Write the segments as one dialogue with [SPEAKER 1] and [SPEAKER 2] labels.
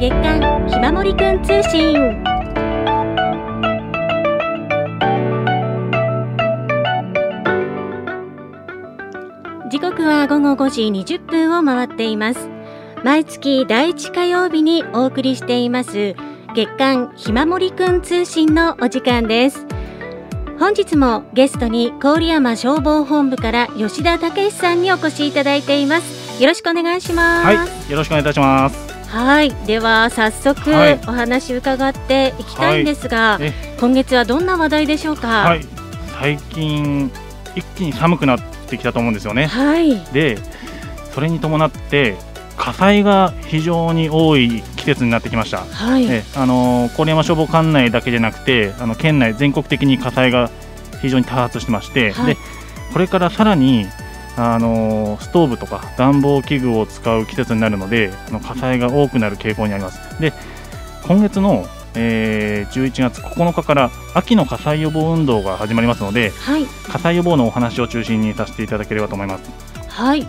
[SPEAKER 1] 月刊ひまもりくん通信。時刻は午後5時20分を回っています。毎月第1火曜日にお送りしています月刊ひまもりくん通信のお時間です。本日もゲストに郡山消防本部から吉田武さんにお越しいただいています。よろしくお願いします。
[SPEAKER 2] はいよろしくお願いいたします。
[SPEAKER 1] はい。では早速、お話伺っていきたいんですが、はい、今月はどんな話題でしょうか？
[SPEAKER 2] はい。最近一気に寒くなってきたと思うんですよね。
[SPEAKER 1] はい。
[SPEAKER 2] でそれに伴って火災が非常に多い季節になってきました、
[SPEAKER 1] はい、え
[SPEAKER 2] あの郡山消防管内だけでなくてあの県内全国的に火災が非常に多発してまして、はい、でこれからさらにあのストーブとか暖房器具を使う季節になるのであの火災が多くなる傾向にあります。で今月の、えー、11月9日から秋の火災予防運動が始まりますので、
[SPEAKER 1] はい、
[SPEAKER 2] 火災予防のお話を中心にさせていただければと思います。
[SPEAKER 1] はい、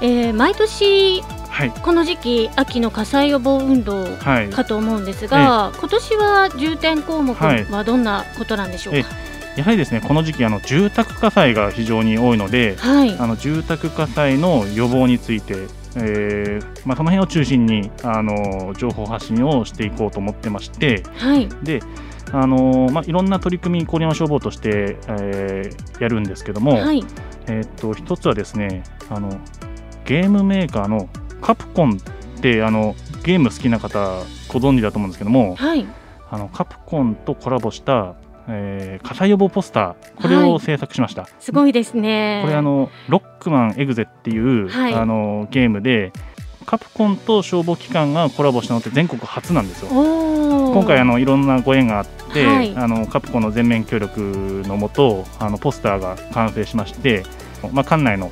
[SPEAKER 1] えー、毎年はい、この時期秋の火災予防運動かと思うんですが、はい、今年は重点項目はどんなことなんでしょうか、
[SPEAKER 2] やはりですねこの時期あの住宅火災が非常に多いので、
[SPEAKER 1] はい、
[SPEAKER 2] あの住宅火災の予防について、えーまあ、その辺を中心にあの情報発信をしていこうと思ってまして、
[SPEAKER 1] はい、
[SPEAKER 2] であのまあ、いろんな取り組み郡山消防として、えー、やるんですけども、
[SPEAKER 1] はい、
[SPEAKER 2] えー、っと一つはですねあのゲームメーカーのカプコンってあのゲーム好きな方ご存知だと思うんですけども、
[SPEAKER 1] はい、
[SPEAKER 2] あのカプコンとコラボした、えー、火災予防ポスターこれを制作しました、はい、
[SPEAKER 1] すごいですね。
[SPEAKER 2] これあのロックマンエグゼっていう、はい、あのゲームでカプコンと消防機関がコラボしたのって全国初なんですよ。今回あのいろんなご縁があって、はい、あのカプコンの全面協力のもとあのポスターが完成しまして、まあ、館内の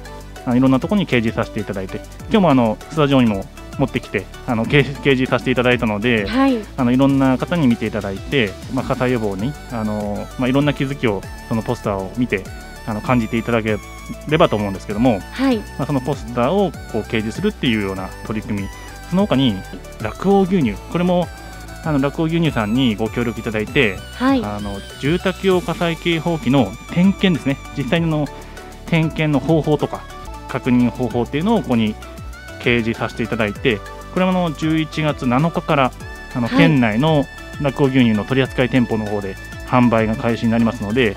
[SPEAKER 2] いろんなところに掲示させていただいて今日もあのスタジオにも持ってきてあの掲示させていただいたので、
[SPEAKER 1] はい、
[SPEAKER 2] あのいろんな方に見ていただいて、まあ、火災予防にあの、まあ、いろんな気づきをそのポスターを見てあの感じていただければと思うんですけども、
[SPEAKER 1] はい、ま
[SPEAKER 2] あ、そのポスターをこう掲示するっていうような取り組みその他に落王牛乳これもあの落王牛乳さんにご協力いただいて、
[SPEAKER 1] はい、
[SPEAKER 2] あの住宅用火災警報器の点検ですね。実際の点検の方法とか確認方法っていうのをここに掲示させていただいてこれもの11月7日からあの県内の酪王牛乳の取扱店舗の方で販売が開始になりますので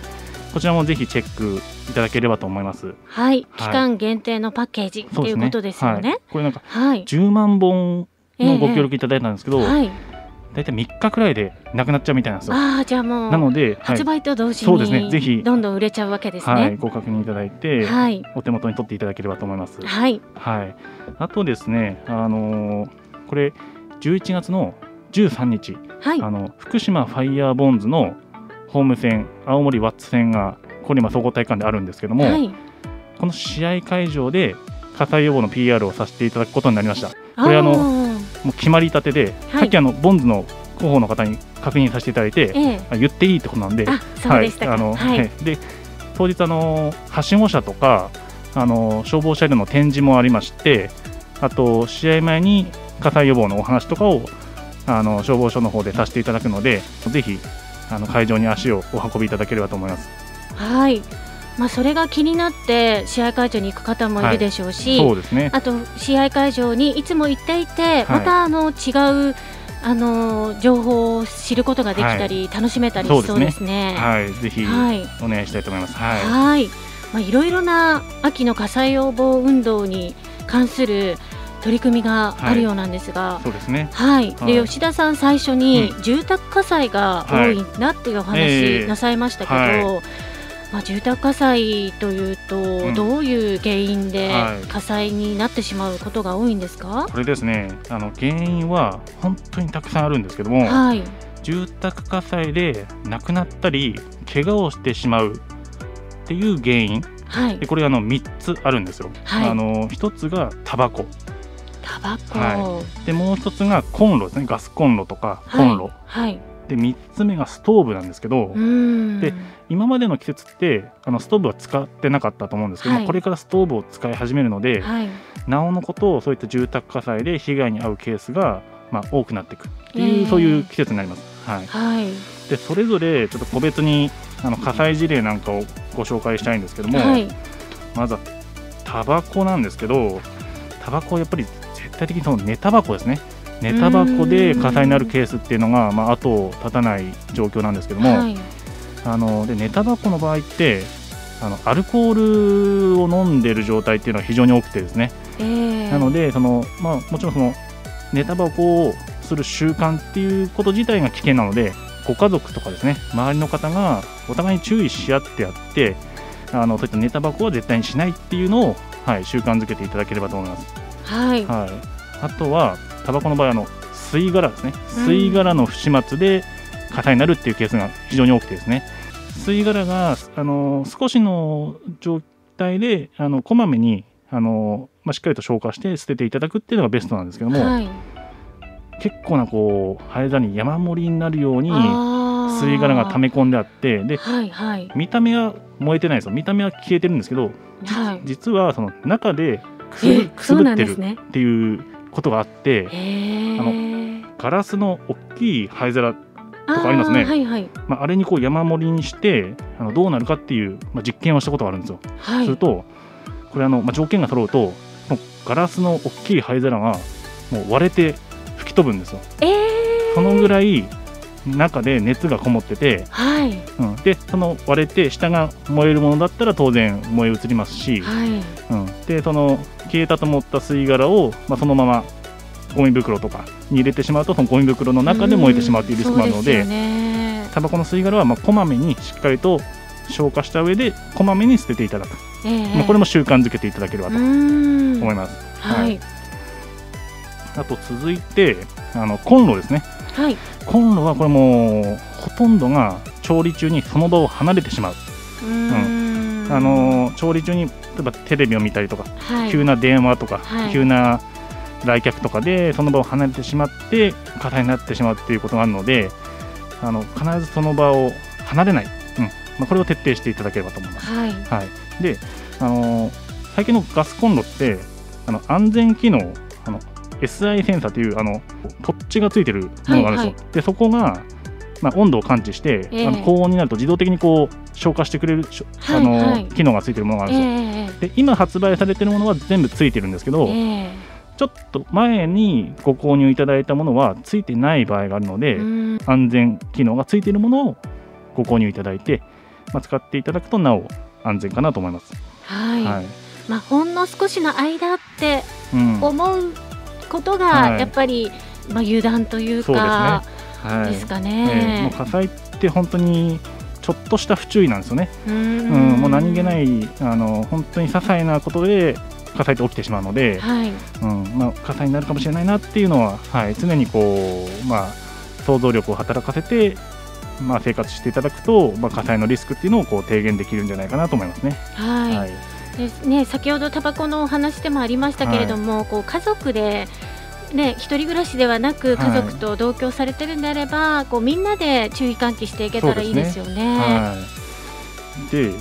[SPEAKER 2] こちらもぜひチェックいただければと思います。
[SPEAKER 1] はい、期間限定のパッケージということですよね。はい、
[SPEAKER 2] これなんか10万本のご協力いただいたんですけど、えーはい、大体3日くらいでなくなっちゃうみたいなんですよ。
[SPEAKER 1] ああじゃあもう
[SPEAKER 2] なので、
[SPEAKER 1] 発売と同時に、そうですねぜひどんどん売れちゃうわけですね。
[SPEAKER 2] はい、ご確認いただいて、
[SPEAKER 1] はい、
[SPEAKER 2] お手元に取っていただければと思います。
[SPEAKER 1] はい、
[SPEAKER 2] はい、あとですねあのー、これ11月の13日、
[SPEAKER 1] はい、
[SPEAKER 2] あの福島ファイヤーボンズのホーム戦青森ワッツ戦がこれ今総合体育館であるんですけども、
[SPEAKER 1] はい、
[SPEAKER 2] この試合会場で火災予防の PR をさせていただくことになりました。これあのもう決まりたてで、はい、さっきあのボンズの広報の方に確認させていただいて、
[SPEAKER 1] え
[SPEAKER 2] え、言っていいってことなんで、
[SPEAKER 1] はい、あの、はい、
[SPEAKER 2] で当日あのはしご車とかあの消防車両の展示もありまして、あと試合前に火災予防のお話とかをあの消防署の方でさせていただくので、ぜひあの会場に足をお運びいただければと思います。
[SPEAKER 1] はい。まあ、それが気になって試合会場に行く方もいるでしょうし、
[SPEAKER 2] はい、そうですね、
[SPEAKER 1] あと試合会場にいつも行っていて、またあの違うあの情報を知ることができたり、はい、楽しめたりしそうですね。
[SPEAKER 2] はい、ぜひ、お願いしたいと思います。はい、
[SPEAKER 1] はい。まあ、いろいろな秋の火災予防運動に関する取り組みがあるようなんですが、
[SPEAKER 2] はい、そうですね。
[SPEAKER 1] はい。で、吉田さん最初に住宅火災が多いなっていうお話なさいましたけど、まあ、住宅火災というと、うん、どういう原因で火災になってしまうことが多いんですか、
[SPEAKER 2] はい、これですね。あの原因は本当にたくさんあるんですけども、
[SPEAKER 1] はい、
[SPEAKER 2] 住宅火災で亡くなったり怪我をしてしまうっていう原因、
[SPEAKER 1] はい、
[SPEAKER 2] でこれあの3つあるんですよ。
[SPEAKER 1] はい、
[SPEAKER 2] あの1つがタバコ。
[SPEAKER 1] タバコ、
[SPEAKER 2] はい、でもう1つがコンロですね。ガスコンロとかコンロ、
[SPEAKER 1] はい
[SPEAKER 2] で3つ目がストーブなんですけどで今までの季節ってあのストーブは使ってなかったと思うんですけど、はい、これからストーブを使い始めるので、
[SPEAKER 1] はい、
[SPEAKER 2] なおのことをそういった住宅火災で被害に遭うケースがまあ、多くなっていくっていう、そういう季節になります。はい、はい、でそれぞれちょっと個別にあの火災事例なんかをご紹介したいんですけども、はい、まずはタバコなんですけどタバコはやっぱり絶対的にその寝タバコですね寝タバコで火災になるケースっていうのが、まあ、後を絶たない状況なんですけども、はい、あので寝タバコの場合ってあのアルコールを飲んでる状態っていうのは非常に多くてですね、えー、なのでその、まあ、もちろんその寝タバコをする習慣っていうこと自体が危険なのでご家族とかですね周りの方がお互いに注意し合ってやってあのそういった寝タバコは絶対にしないっていうのを、はい、習慣づけていただければと思います。はい、はい、あとはタバコの場合あの吸い殻ですね。吸い殻の不始末で火災になるっていうケースが非常に多くてですね。吸い殻があの少しの状態であのこまめにあの、まあ、しっかりと消化して捨てていただくっていうのがベストなんですけども、はい、結構なこう灰皿に山盛りになるように吸い殻が溜め込んであってで、はいはい、見た目は燃えてないですよ。見た目は消えてるんですけど、はい、実はその中でくすぶくすぶってるっていうことがあって、ね、あのガラスの大きい灰皿とかありますね。あはいはい、まあ、あれにこう山盛りにしてあのどうなるかっていう、まあ、実験をしたことがあるんですよ。はい、するとこれあの、まあ、条件が揃うとガラスの大きい灰皿がもう割れて吹き飛ぶんですよ。えー、そのぐらい中で熱がこもってて、はい。うん、でその割れて下が燃えるものだったら当然燃え移りますし、はい。うん、でその消えたと思った吸い殻を、まあ、そのままゴミ袋とかに入れてしまうとそのゴミ袋の中で燃えてしまうというリスクもあるのでタバコの吸い殻はまあこまめにしっかりと消化した上でこまめに捨てていただく、えー、まあ、これも習慣づけていただければと思います。はい、はい、あと続いてあのコンロですね、はい、コンロはこれもほとんどが調理中にその場を離れてしまう。うん。あの調理中に例えばテレビを見たりとか、はい、急な電話とか、はい、急な来客とかでその場を離れてしまって火災になってしまうっていうことがあるのであの必ずその場を離れない、うん。まあ、これを徹底していただければと思います。はい、はい、であの最近のガスコンロってあの安全機能あの SI センサーというあのポッチがついてるものがあるんですよ。はいはい、でそこがまあ、温度を感知して、えー、あの高温になると自動的にこう消化してくれる、はい、あの、はい、機能がついてるものがあるんですよ。えー、で今発売されてるものは全部ついてるんですけど、えー、ちょっと前にご購入いただいたものはついてない場合があるので、安全機能がついているものをご購入いただいて、まあ、使っていただくとなお安全かなと思います。
[SPEAKER 1] はい、はい、まあ、ほんの少しの間って思うことがやっぱり、まあ、油断というかですかね。
[SPEAKER 2] えー、もう火災って本当にちょっとした不注意なんですよね。うん。うんもう何気ないあの本当に些細なことで火災って起きてしまうので、はい。うんまあ、火災になるかもしれないなっていうのは、はい、常にこう、まあ、想像力を働かせて、まあ、生活していただくと、まあ、火災のリスクっていうのをこう低減できるんじゃないかなと思いますね。はい、はい
[SPEAKER 1] ですね、先ほどタバコのお話でもありましたけれども、はい、こう家族でね、一人暮らしではなく家族と同居されてるんであれば、はい、こうみんなで注意喚起していけたらいいですよね。はい、
[SPEAKER 2] で、えっ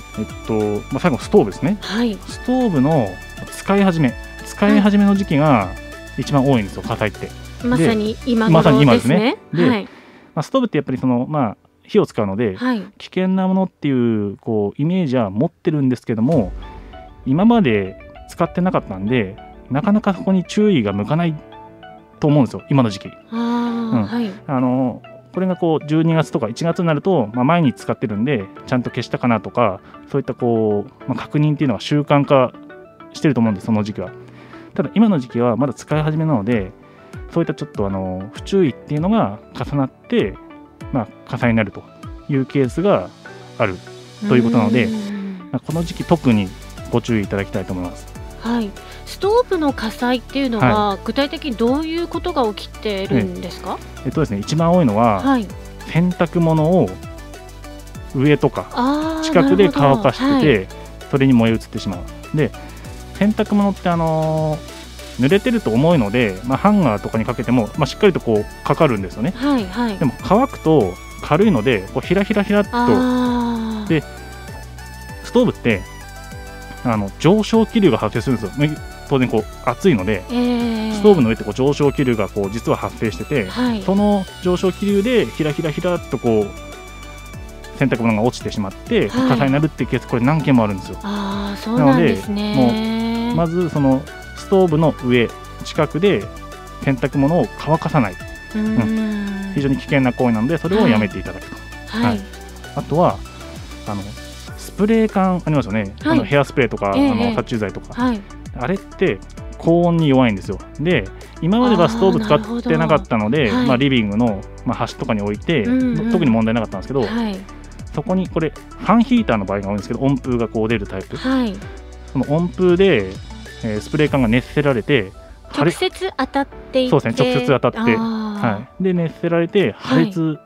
[SPEAKER 2] とまあ、最後ストーブですね、はい、ストーブの使い始め使い始めの時期が一番多いんですよ火災って。
[SPEAKER 1] まさに今、ね、まさに今ですね。
[SPEAKER 2] で、はい、まあ、ストーブってやっぱりその、まあ、火を使うので、はい、危険なものっていうこうイメージは持ってるんですけども今まで使ってなかったんでなかなかそこに注意が向かないと思うんですよ今の時期。あうんはい、あのこれがこう12月とか1月になると、まあ、毎日使ってるんでちゃんと消したかなとかそういったこう、まあ、確認っていうのは習慣化してると思うんですその時期は。ただ今の時期はまだ使い始めなのでそういったちょっとあの不注意っていうのが重なって、まあ、火災になるというケースがあるということなので、この時期特にご注意いただきたいと思います。
[SPEAKER 1] はい、ストーブの火災っていうのは、はい、具体的にどういうことが起きてるんですか、
[SPEAKER 2] えっとですね、一番多いのは、はい、洗濯物を上とか近くで乾かしてて、はい、それに燃え移ってしまう。で洗濯物ってあのー、濡れてると重いので、まあ、ハンガーとかにかけても、まあ、しっかりとこうかかるんですよね。はいはい、でも乾くと軽いのでこうひらひらひらっと。でストーブってあの上昇気流が発生するんですよ。当然こう暑いので、えー、ストーブの上ってこう上昇気流がこう実は発生してて、はい、その上昇気流でひらひらひらっとこう洗濯物が落ちてしまって、はい、火災になるっていうケースこれ何件もあるんですよ。
[SPEAKER 1] あそうなんです
[SPEAKER 2] ね。もうまずそのストーブの上近くで洗濯物を乾かさない、うん、非常に危険な行為なのでそれをやめていただくと、はい、はい、あとはあのスプレー缶ありますよね、はい、あのヘアスプレーとか、えー、あの殺虫剤とか、はい、あれって高温に弱いんですよ。で今まではストーブ使ってなかったので、まあ、リビングの、まあ、端とかに置いて、うんうん、特に問題なかったんですけど、そこにこれファンヒーターの場合が多いんですけど温風がこう出るタイプ、その温風で、えー、スプレー缶が熱せられて
[SPEAKER 1] 直接当たって
[SPEAKER 2] そうですね直接当たって、はい、で熱せられて破裂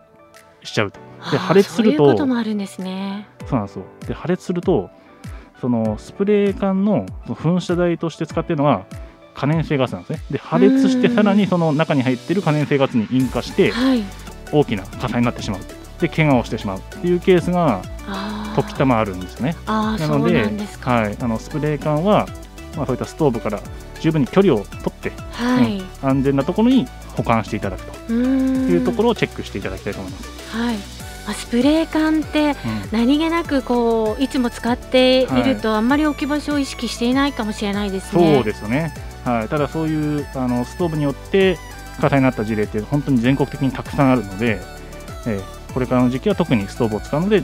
[SPEAKER 2] しちゃうと、はい、で破裂すると。そういうこともあるんですね。そうなんですよ。で破裂するとそのスプレー缶の噴射剤として使っているのが可燃性ガスなんですね。で破裂してさらにその中に入っている可燃性ガスに引火して、大きな火災になってしまう。で怪我をしてしまう。っていうケースが時たまあるんですよね。
[SPEAKER 1] なので
[SPEAKER 2] はい、あのスプレー缶は、まあ、そういったストーブから十分に距離を取って、はい、うん、安全なところに保管していただくと。いうところをチェックしていただきたいと思います。
[SPEAKER 1] はいまあ、スプレー缶って何気なくこういつも使っているとあんまり置き場所を意識していないかもしれないです
[SPEAKER 2] ね。そうですよね、はい、ただそういうあのストーブによって火災になった事例って本当に全国的にたくさんあるので、えー、これからの時期は特にストーブを使うので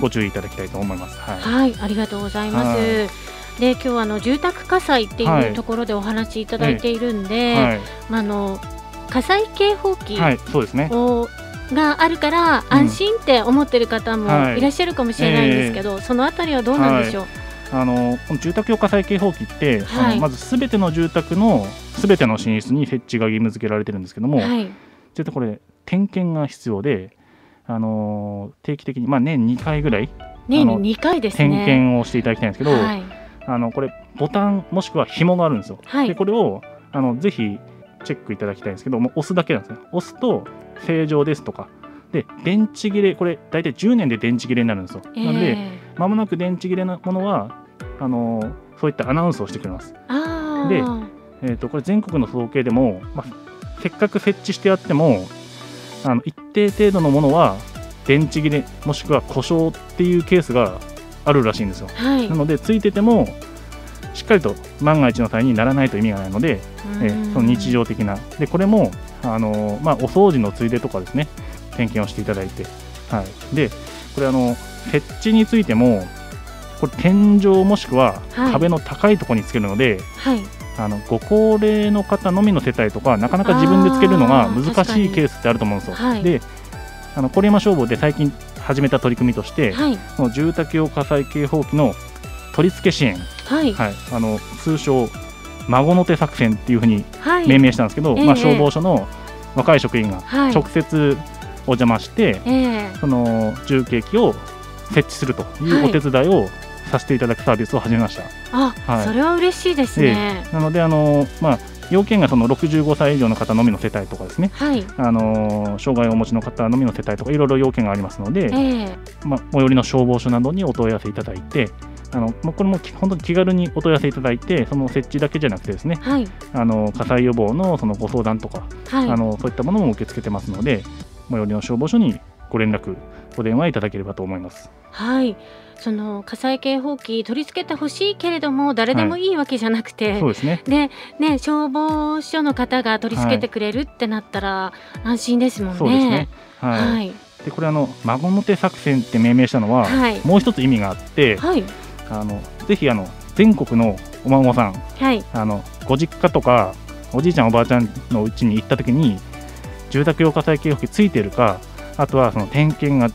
[SPEAKER 2] ご注意いただきたいと思います。
[SPEAKER 1] はい、はい、ありがとうございます。で今日はあの住宅火災っていうところでお話しいただいているんで、はい、まあ、あの火災警報器を、はい、そうですねがあるから安心って思ってる方もい。らっしゃるかもしれないんですけど、うんはい、そのあたりはどうなんでしょう、
[SPEAKER 2] あの住宅用火災警報器って、はい、まずすべての住宅のすべての寝室に設置が義務付けられてるんですけども、はい、絶対これ点検が必要で、あの定期的に、まあ、年2回ぐらい
[SPEAKER 1] 年に2回です、
[SPEAKER 2] ね、点検をしていただきたいんですけど、はい。あのこれボタンもしくは紐があるんですよ。はい、でこれをあのぜひチェックいただきたいんですけども押すだけなんですね。押すと正常ですとか。で電池切れこれ大体10年で電池切れになるんですよ。えー、なのでまもなく電池切れのものはあのそういったアナウンスをしてくれます。で、えーと、これ全国の統計でも、まあ、せっかく設置してあってもあの一定程度のものは電池切れもしくは故障っていうケースがあるらしいんですよ、はい、なのでついててもしっかりと万が一の際にならないと意味がないので、えその日常的な。でこれもあの、まあ、お掃除のついでとかですね。点検をしていただいて、はい、でこれあの設置についてもこれ天井もしくは壁の高いところにつけるので、はい、あのご高齢の方のみの世帯とかなかなか自分でつけるのが難しいケースってあると思うんですよ。はい、であの郡山消防で最近始めた取り組みとして、はい、住宅用火災警報器の取り付け支援、はい、はい、あの通称孫の手作戦っていうふうに命名したんですけど、はい、まあ、消防署の若い職員が直接お邪魔して、はい、その重慶機を設置するというお手伝いをさせていただくサービスを始めました。
[SPEAKER 1] あ、はい、それは嬉しいですね。
[SPEAKER 2] なのであのまあ要件がその65歳以上の方のみの世帯とかですね、はい、あの障害をお持ちの方のみの世帯とかいろいろ要件がありますので、えー、まあ、最寄りの消防署などにお問い合わせいただいてあのまあ、これも本当に気軽にお問い合わせいただいてその設置だけじゃなくてですね、はい、あの火災予防のそのご相談とか、はい、あのそういったものも受け付けてますので最寄りの消防署にご連絡お電話いただければと思います。
[SPEAKER 1] はい。その火災警報器取り付けてほしいけれども誰でもいいわけじゃなくて、はい、そうですね。でね消防署の方が取り付けてくれるってなったら安心ですもんね。そうですね。
[SPEAKER 2] はい、はい、でこれあの孫の手作戦って命名したのは、はい、もう一つ意味があって、はい、あのぜひあの全国のお孫さん、はい、あのご実家とかおじいちゃんおばあちゃんのうちに行った時に住宅用火災警報器ついてるかあとはその点検が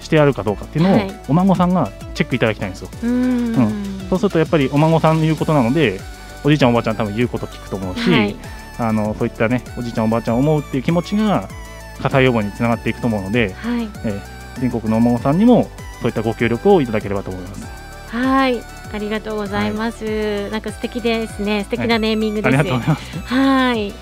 [SPEAKER 2] してあるかどうかっていうのを、お孫さんがチェックいただきたいんですよ。うん、そうするとやっぱりお孫さんの言うことなのでおじいちゃんおばあちゃん多分言うこと聞くと思うし、はい、あのそういったねおじいちゃんおばあちゃんを思うっていう気持ちが火災予防につながっていくと思うので、はい、えー、全国のお孫さんにもそういったご協力をいただければと思います。
[SPEAKER 1] はいありがとうございます、はい、なんか素敵ですね。素敵なネーミングです、
[SPEAKER 2] はい、
[SPEAKER 1] はい。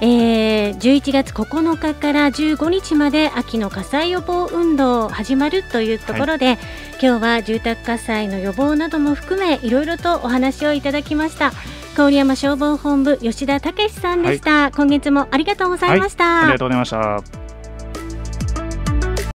[SPEAKER 1] えー、11月9日から15日まで秋の火災予防運動始まるというところで、はい、今日は住宅火災の予防なども含めいろいろとお話をいただきました。郡山消防本部吉田武さんでした、はい、今月もありがとうございました、
[SPEAKER 2] はい、ありがとうございました